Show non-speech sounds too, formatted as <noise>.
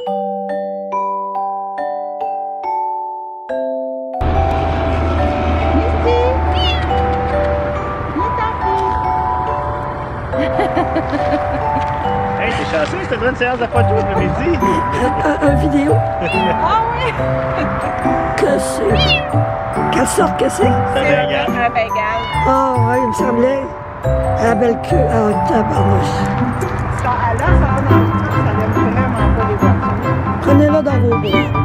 Hey, t'es chanceux, donne une séance de photo après-midi. Un, un vidéo? <laughs> Ah oui! que c'est? Quelle sorte que c'est? Ça C'est un Bengale. Ah, ouais, il me semblait. À la belle queue. Ah, tabarnouche. 到五公